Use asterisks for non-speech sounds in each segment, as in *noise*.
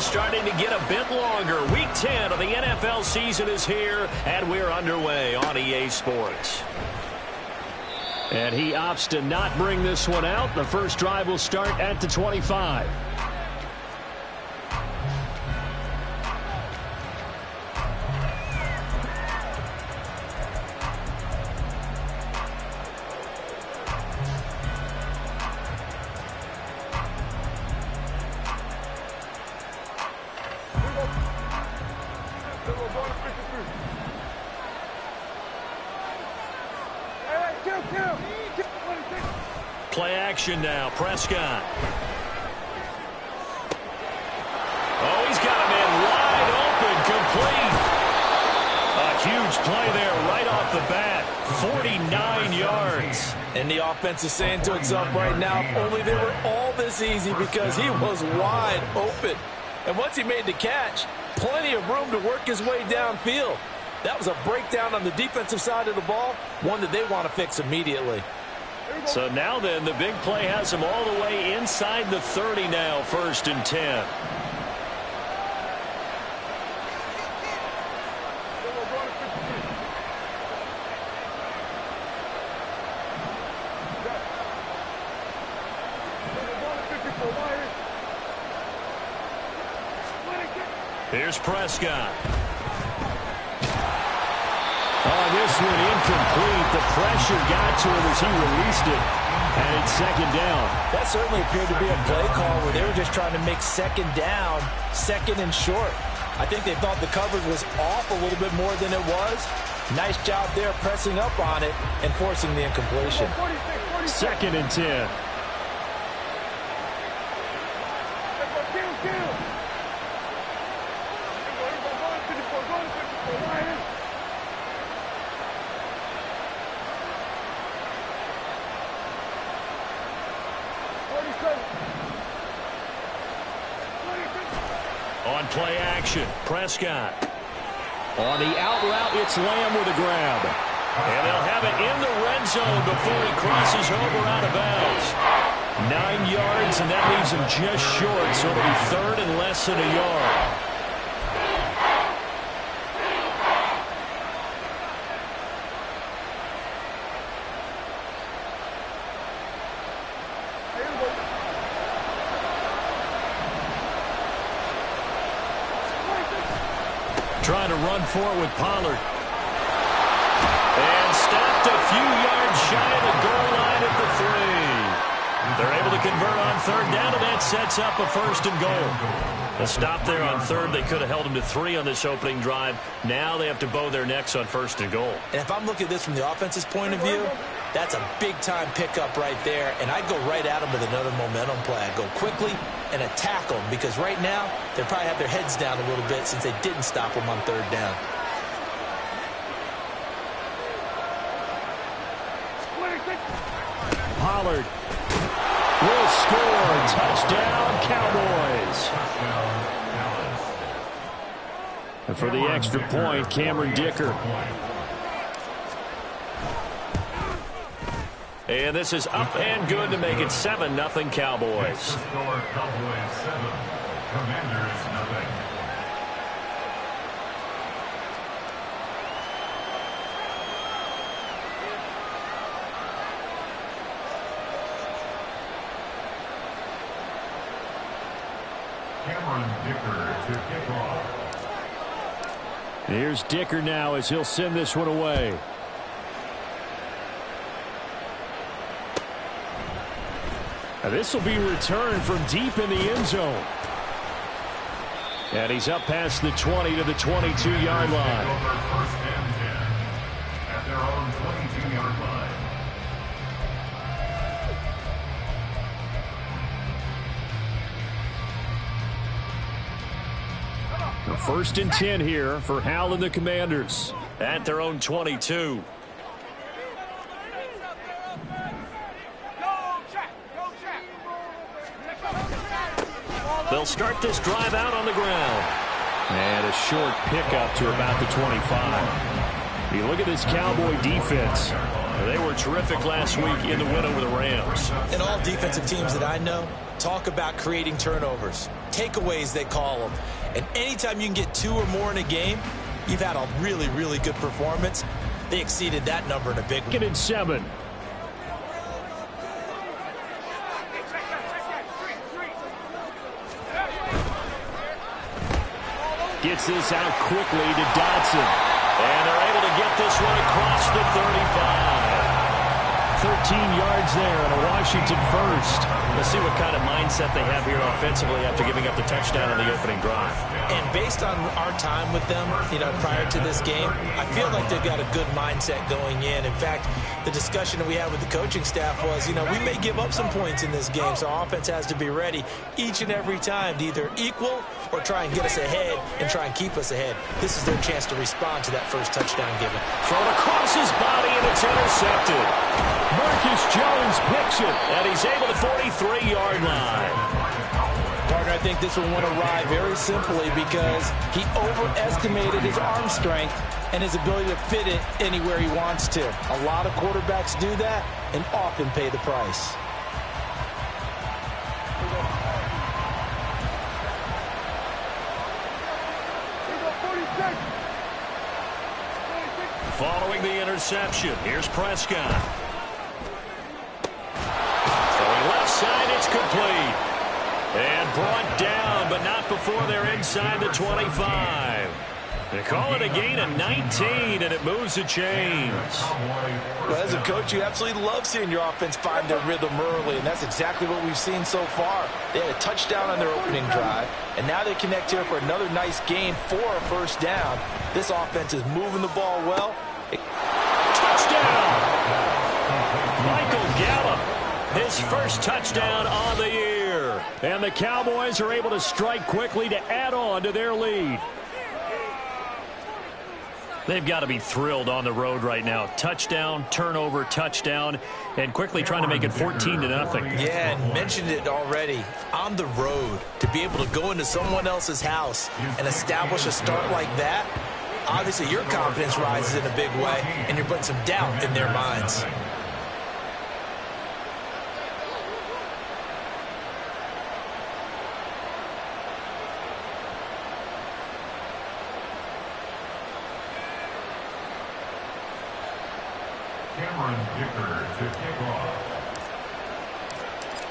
starting to get a bit longer. Week 10 of the NFL season is here, and we're underway on EA Sports. And he opts to not bring this one out. The first drive will start at the 25. Action now. Prescott. Oh, he's got him in wide open, complete. A huge play there right off the bat. 49 yards. And the offense is saying to itself right now, only they were all this easy because he was wide open. And once he made the catch, plenty of room to work his way downfield. That was a breakdown on the defensive side of the ball, one that they want to fix immediately. So now then, the big play has him all the way inside the 30 now, first and 10. Here's Prescott. Oh, this one incomplete. The pressure got to him as he released it. And it's second down. That certainly appeared to be a play call where they were just trying to make second down, second and short. I think they thought the coverage was off a little bit more than it was. Nice job there pressing up on it and forcing the incompletion. Second and 10. On play action, Prescott. On the out route, it's Lamb with a grab. And they'll have it in the red zone before he crosses over out of bounds. Nine yards, and that leaves him just short, so it'll be third and less than a yard. It with Pollard. And stopped a few yards shy of the goal line at the three. They're able to convert on third down, and that sets up a first and goal. A stop there on third. They could have held him to three on this opening drive. Now they have to bow their necks on first and goal. And if I'm looking at this from the offense's point of view, that's a big-time pickup right there. And I'd go right at them with another momentum play. I'd go quickly and attack them because right now they probably have their heads down a little bit since they didn't stop them on third down. Pollard will score. Touchdown, Cowboys. And for the extra point, Cameron Dicker. And this is up and good to make it 7-0 Cowboys. Cameron Dicker to kick off. Here's Dicker now as he'll send this one away. This will be returned from deep in the end zone. And he's up past the 20 to the 22-yard line. First and 10 at their own 22-yard line. First and 10 here for Howell and the Commanders at their own 22. They'll start this drive out on the ground. And a short pickup to about the 25. You look at this Cowboy defense. They were terrific last week in the win over the Rams. And all defensive teams that I know talk about creating turnovers. Takeaways, they call them. And anytime you can get two or more in a game, you've had a really, really good performance. They exceeded that number in a big one. Get in seven. Gets this out quickly to Dotson. And they're able to get this one across the 35. 13 yards there and a Washington first. Let's see what kind of mindset they have here offensively after giving up the touchdown on the opening drive. And based on our time with them, you know, prior to this game, I feel like they've got a good mindset going in. In fact, the discussion that we had with the coaching staff was, you know, we may give up some points in this game, so our offense has to be ready each and every time to either equal or try and get us ahead and try and keep us ahead. This is their chance to respond to that first touchdown given. Thrown across his body, and it's intercepted. Marcus Jones picks it, and he's able to 43-yard line. Partner, I think this one went awry very simply because he overestimated his arm strength and his ability to fit it anywhere he wants to. A lot of quarterbacks do that and often pay the price. Following the interception, here's Prescott. Complete. And brought down, but not before they're inside the 25. They call it a gain of 19, and it moves the chains. Well, as a coach, you absolutely love seeing your offense find their rhythm early, and that's exactly what we've seen so far. They had a touchdown on their opening drive, and now they connect here for another nice gain for a first down. This offense is moving the ball well. Touchdown! His first touchdown on the year. And the Cowboys are able to strike quickly to add on to their lead. They've got to be thrilled on the road right now. Touchdown, turnover, touchdown, and quickly trying to make it 14 to nothing. Yeah, and mentioned it already. On the road, to be able to go into someone else's house and establish a start like that, obviously your confidence rises in a big way, and you're putting some doubt in their minds.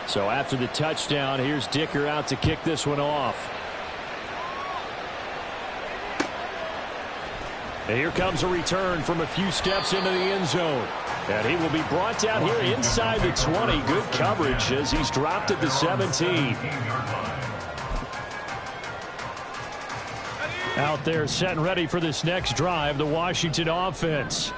So after the touchdown, here's Dicker out to kick this one off. And here comes a return from a few steps into the end zone. And he will be brought down here inside the 20. Good coverage as he's dropped at the 17. Out there set and ready for this next drive, the Washington offense.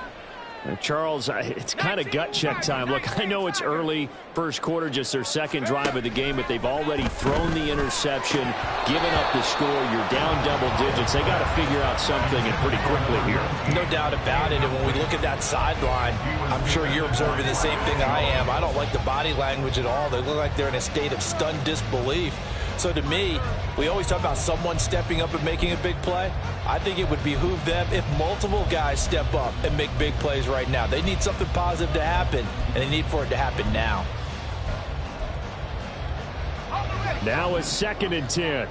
Uh, Charles, it's kind of gut check time. Look, I know it's early, first quarter, just their second drive of the game, but they've already thrown the interception, given up the score. You're down double digits. They got to figure out something and pretty quickly here. No doubt about it. And when we look at that sideline, I'm sure you're observing the same thing I am. I don't like the body language at all. They look like they're in a state of stunned disbelief. So to me, we always talk about someone stepping up and making a big play. I think it would behoove them if multiple guys step up and make big plays right now. They need something positive to happen, and they need for it to happen now. Now a second and 10.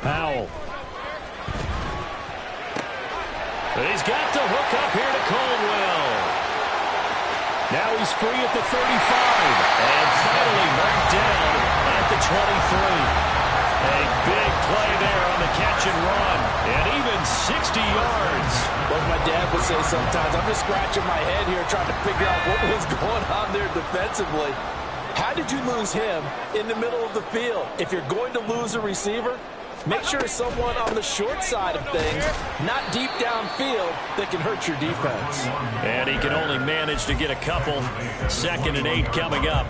Powell He's got the hook up here to Caldwell. Now he's free at the 35. And finally marked down at the 23. A big play there on the catch and run. And even 60 yards. Well, my dad would say sometimes, I'm just scratching my head here trying to figure out what was going on there defensively. How did you lose him in the middle of the field? If you're going to lose a receiver, Make sure it's someone on the short side of things, not deep downfield, that can hurt your defense. And he can only manage to get a couple. Second and eight coming up.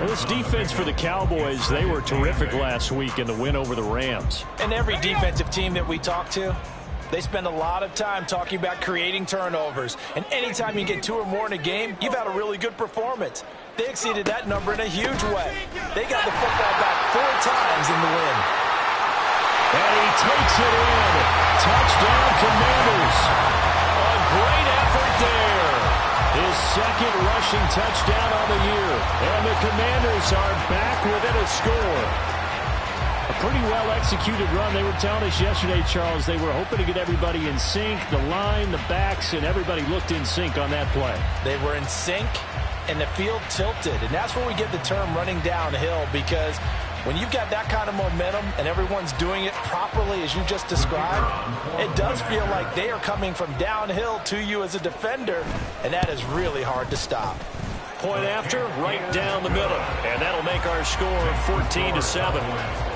Well, this defense for the Cowboys, they were terrific last week in the win over the Rams. And every defensive team that we talk to, They spend a lot of time talking about creating turnovers. And anytime you get two or more in a game, you've had a really good performance. They exceeded that number in a huge way. They got the football back four times in the win. And he takes it in. Touchdown, Commanders. A great effort there. His second rushing touchdown on the year. And the Commanders are back within a score. A pretty well-executed run. They were telling us yesterday, Charles, they were hoping to get everybody in sync, the line, the backs, and everybody looked in sync on that play. They were in sync, and the field tilted. And that's where we get the term running downhill because when you've got that kind of momentum and everyone's doing it properly as you just described, it does feel like they are coming from downhill to you as a defender, and that is really hard to stop. Point after, right down the middle. And that'll make our score 14 to 7.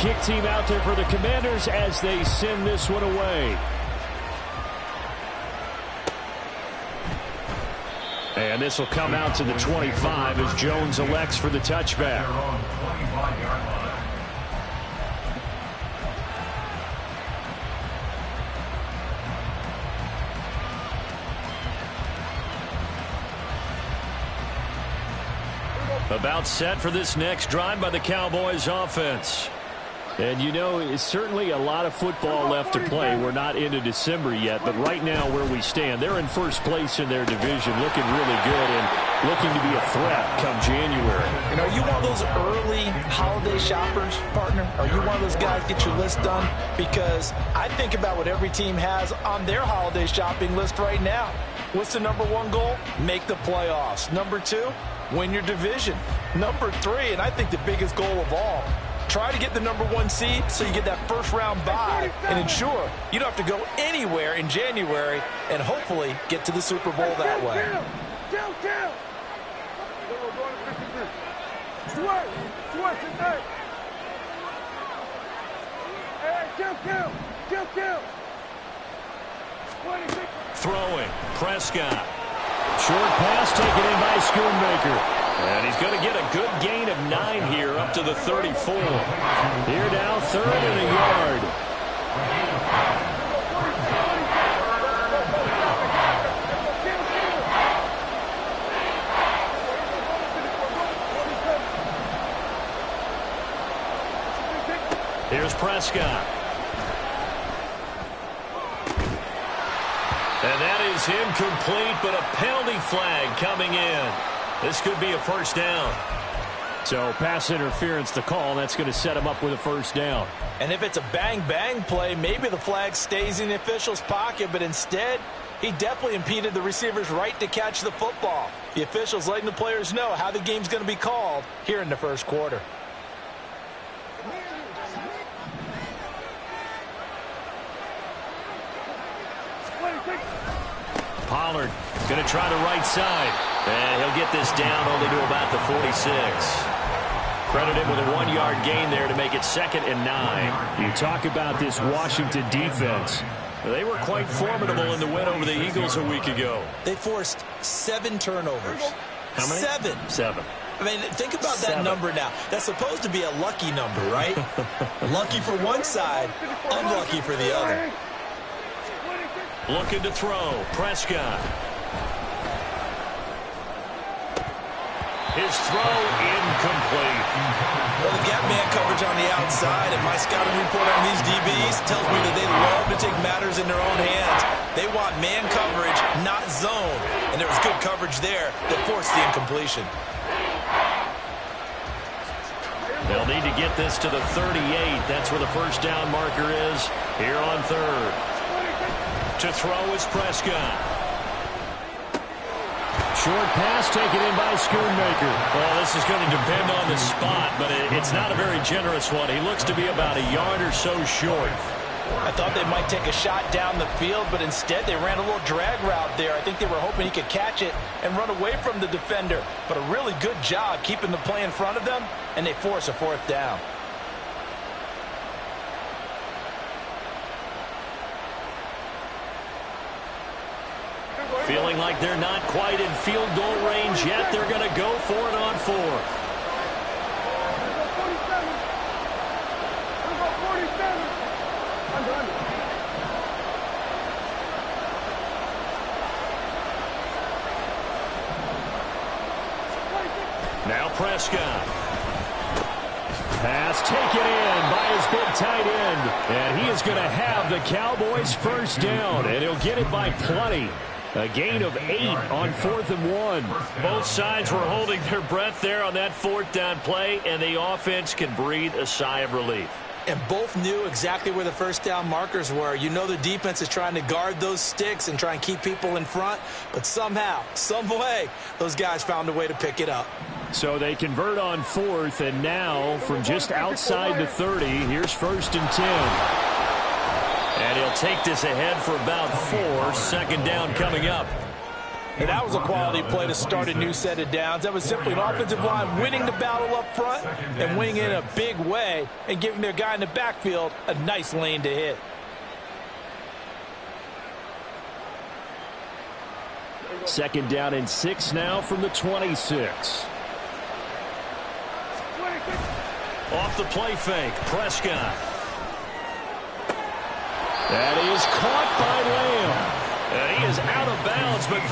Kick team out there for the Commanders as they send this one away. And this will come out to the 25 as Jones elects for the touchback. About set for this next drive by the Cowboys offense. And you know, it's certainly a lot of football left to play. We're not into December yet, but right now where we stand, they're in first place in their division, looking really good and looking to be a threat come January. You know, are you one of those early holiday shoppers, partner? Are you one of those guys get your list done? Because I think about what every team has on their holiday shopping list right now. What's the number one goal? Make the playoffs. Number two, win your division. Number three, and I think the biggest goal of all, try to get the number one seed so you get that first round bye and ensure you don't have to go anywhere in January and hopefully get to the Super Bowl that way. Throwing, Prescott. Short pass taken in by Schoonmaker. And he's going to get a good gain of nine here up to the 34. Here now, third and a yard. Here's Prescott. And that is incomplete, but a penalty flag coming in. This could be a first down. So pass interference to call. That's going to set him up with a first down. And if it's a bang-bang play, maybe the flag stays in the official's pocket, but instead, he definitely impeded the receiver's right to catch the football. The officials letting the players know how the game's going to be called here in the first quarter. Pollard going to try the right side. And he'll get this down only to about the 46. Credit him with a one-yard gain there to make it second and nine. You talk about this Washington defense. They were quite formidable in the win over the Eagles a week ago. They forced seven turnovers. How many? Seven. Seven. I mean, think about Seven. that number now. That's supposed to be a lucky number, right? *laughs* lucky for one side, unlucky for the other. Looking to throw. Prescott. His throw incomplete. Well, the gap man coverage on the outside, and my scouting report on these DBs tells me that they love to take matters in their own hands. They want man coverage, not zone. And there was good coverage there that forced the incompletion. They'll need to get this to the 38. That's where the first down marker is here on third. To throw is Prescott. Short pass taken in by Schoonmaker. Well, this is going to depend on the spot, but it, it's not a very generous one. He looks to be about a yard or so short. I thought they might take a shot down the field, but instead they ran a little drag route there. I think they were hoping he could catch it and run away from the defender. But a really good job keeping the play in front of them, and they force a fourth down. Feeling like they're not quite in field goal range yet. They're going to go for it on fourth. Now Prescott. Pass taken in by his big tight end. And he is going to have the Cowboys first down. And he'll get it by plenty. A gain of eight on fourth and one. Both sides were holding their breath there on that fourth down play. And the offense can breathe a sigh of relief. And both knew exactly where the first down markers were. You know the defense is trying to guard those sticks and try and keep people in front. But somehow, some way, those guys found a way to pick it up. So they convert on fourth, and now from just outside the 30, here's first and 10. And he'll take this ahead for about four. Second down coming up. And that was a quality play to start a new set of downs. That was simply an offensive line winning the battle up front and winning in a big way and giving their guy in the backfield a nice lane to hit. Second down and six now from the 26. Off the play fake, Prescott. That is caught by Lamb. And he is out of bounds, but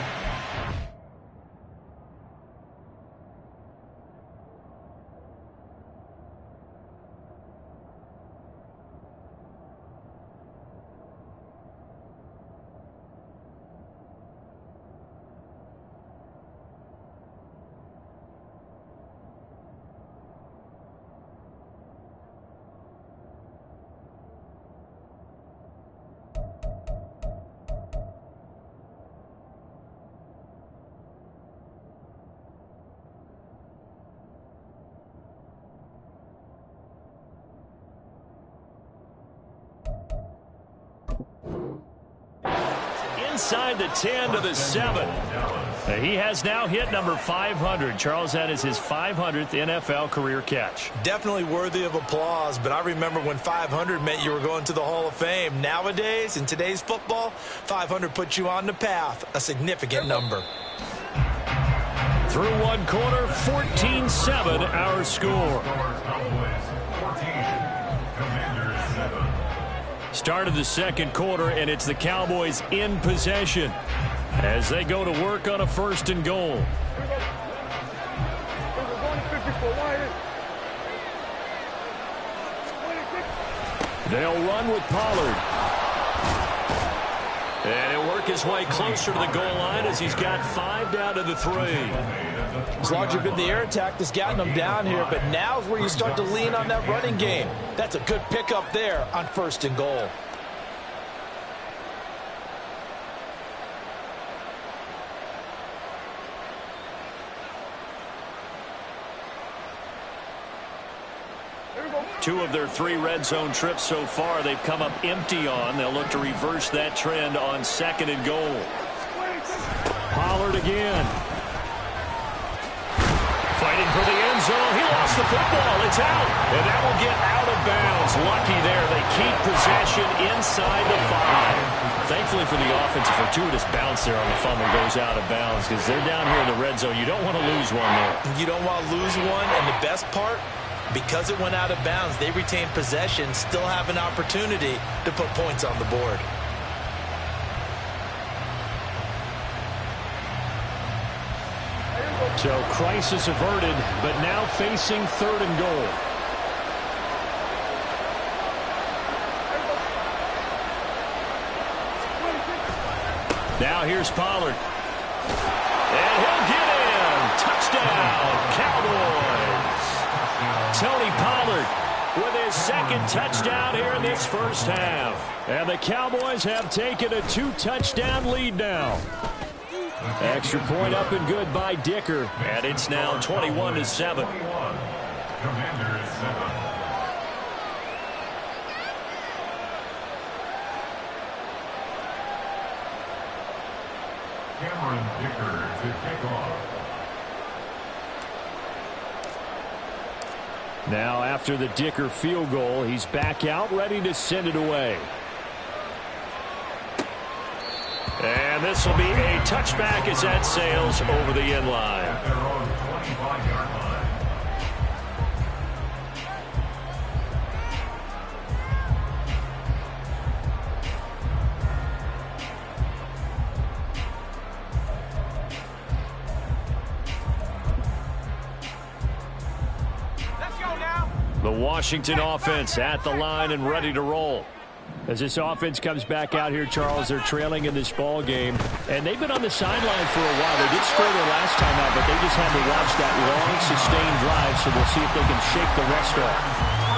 inside the 10 to the 7. Uh, he has now hit number 500. Charles, that is his 500th NFL career catch. Definitely worthy of applause, but I remember when 500 meant you were going to the Hall of Fame. Nowadays, in today's football, 500 puts you on the path, a significant number. Through one quarter, 14-7 our score. Start of the second quarter, and it's the Cowboys in possession as they go to work on a first and goal. They'll run with Pollard. And work his way closer to the goal line as he's got five down to the three. As larger been the air attack that's gotten him down here, but now's where you start to lean on that running game. That's a good pickup there on first and goal. Two of their three red zone trips so far they've come up empty on. They'll look to reverse that trend on second and goal. Pollard again fighting for the end zone. He lost the football. It's out. And that will get out of bounds. Lucky there. They keep possession inside the five. Thankfully for the offense, a fortuitous bounce there on the fumble goes out of bounds because they're down here in the red zone. You don't want to lose one there. You don't want to lose one. And the best part, because it went out of bounds, they retain possession, still have an opportunity to put points on the board. So crisis averted, but now facing third and goal. Now here's Pollard. And he'll get in. Touchdown, Cowboys. Tony Pollard with his second touchdown here in this first half. And the Cowboys have taken a two-touchdown lead now. Extra point up and good by Dicker. And it's now 21 to 7. Commanders 7. Cameron Dicker to kick off. Now after the Dicker field goal, he's back out ready to send it away. And this will be a touchback as that sails over the end line. Washington offense at the line and ready to roll. As this offense comes back out here, Charles, they're trailing in this ball game, and they've been on the sideline for a while. They did score their last time out, but they just had to watch that long, sustained drive, so we'll see if they can shake the rest off.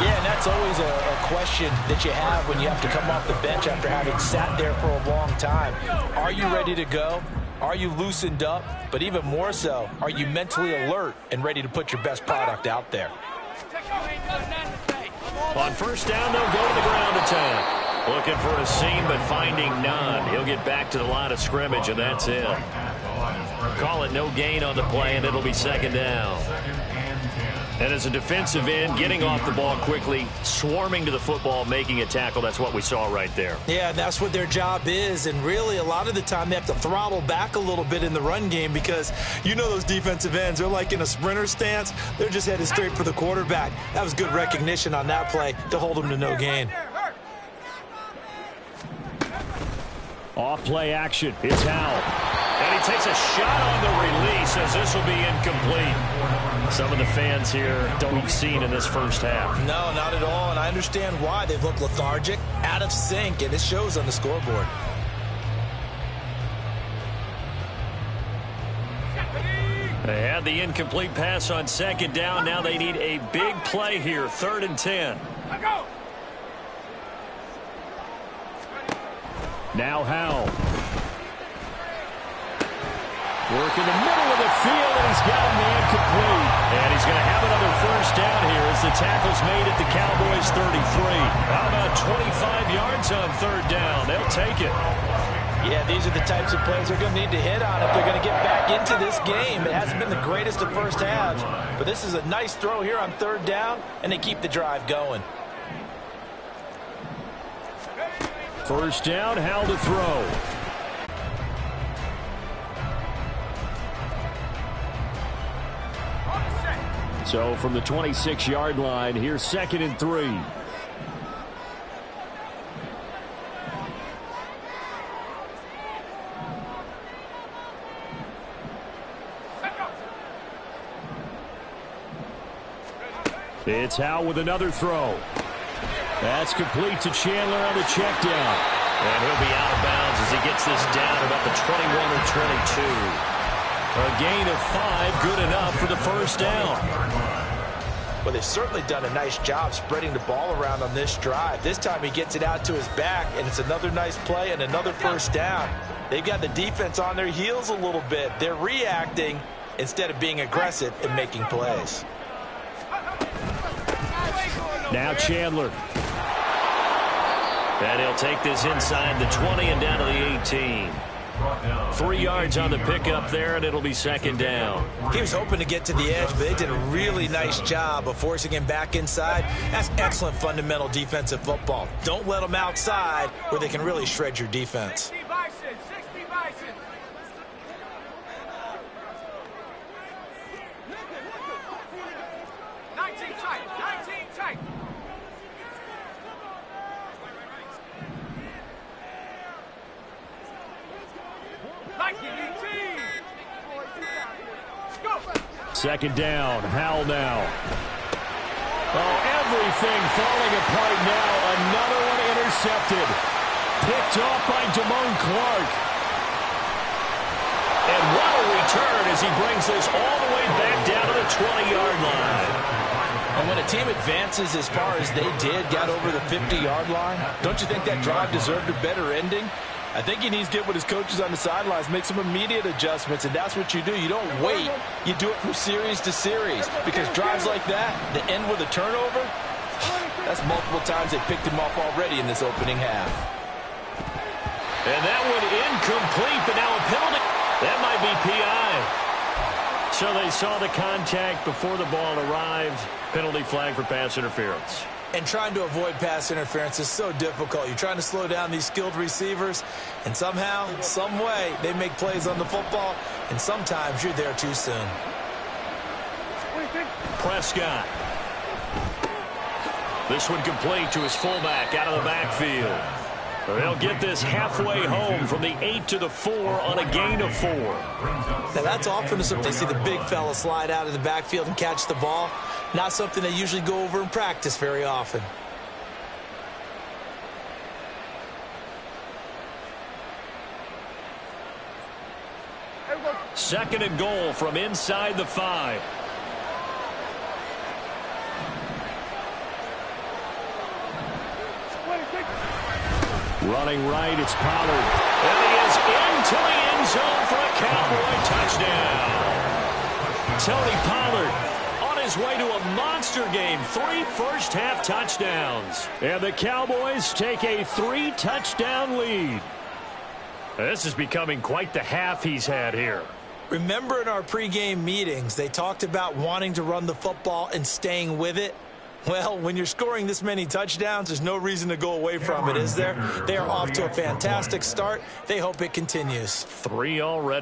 Yeah, and that's always a, a question that you have when you have to come off the bench after having sat there for a long time. Are you ready to go? Are you loosened up? But even more so, are you mentally alert and ready to put your best product out there? On first down, they'll go to the ground attack. Looking for a seam, but finding none. He'll get back to the line of scrimmage, and that's it. Call it no gain on the play, and it'll be second down. Second and 10. And as a defensive end, getting off the ball quickly, swarming to the football, making a tackle, that's what we saw right there. Yeah, that's what their job is. And really, a lot of the time, they have to throttle back a little bit in the run game because you know those defensive ends. They're like in a sprinter stance. They're just headed straight for the quarterback. That was good recognition on that play to hold them to no gain. Off play action. It's Howell. Takes a shot on the release as this will be incomplete. Some of the fans here don't we've seen in this first half. No, not at all. And I understand why. They've looked lethargic, out of sync, and it shows on the scoreboard. They had the incomplete pass on second down. Now they need a big play here, third and ten. Now Howell. Work in the middle of the field, and he's got a man complete. And he's going to have another first down here as the tackle's made at the Cowboys 33. How about 25 yards on third down? They'll take it. Yeah, these are the types of plays they're going to need to hit on if they're going to get back into this game. It hasn't been the greatest of first halves, but this is a nice throw here on third down, and they keep the drive going. First down, Howell to throw. So from the 26-yard line, here's second and three. It's Howell with another throw. That's complete to Chandler on the check down. And he'll be out of bounds as he gets this down about the 21 or 22. A gain of five, good enough for the first down. Well, they've certainly done a nice job spreading the ball around on this drive. This time he gets it out to his back, and it's another nice play and another first down. They've got the defense on their heels a little bit. They're reacting instead of being aggressive and making plays. Now Chandler. And he'll take this inside the 20 and down to the 18. Three yards on the pickup there, and it'll be second down. He was hoping to get to the edge, but they did a really nice job of forcing him back inside. That's excellent fundamental defensive football. Don't let them outside where they can really shred your defense. 60 Bison, 60 Bison. Nineteen tight, nineteen tight. Nineteen, eighteen. Go. Second down, Howell now. Oh, everything falling apart now. Another one intercepted. Picked off by Damone Clark. And what a return as he brings this all the way back down to the 20-yard line. And when a team advances as far as they did, got over the 50-yard line, don't you think that drive deserved a better ending? I think he needs to get with his coaches on the sidelines, make some immediate adjustments, and that's what you do. You don't wait. You do it from series to series because drives like that, that end with a turnover, that's multiple times they picked him off already in this opening half. And that one incomplete, but now a penalty. That might be PI. So they saw the contact before the ball arrived. Penalty flag for pass interference. And trying to avoid pass interference is so difficult. You're trying to slow down these skilled receivers, and somehow, some way, they make plays on the football, and sometimes you're there too soon. Prescott. This one complete to his fullback out of the backfield. They'll get this halfway home from the 8 to the 4 on a gain of 4. Now, that's often something they see the big fella slide out of the backfield and catch the ball. Not something they usually go over in practice very often. Second and goal from inside the 5. Running right, it's Pollard. And he is into the end zone for a Cowboy touchdown. Tony Pollard on his way to a monster game. Three first-half touchdowns. And the Cowboys take a three-touchdown lead. This is becoming quite the half he's had here. Remember in our pregame meetings, they talked about wanting to run the football and staying with it? Well, when you're scoring this many touchdowns, there's no reason to go away from it, is there? They are off to a fantastic start. They hope it continues. Three already.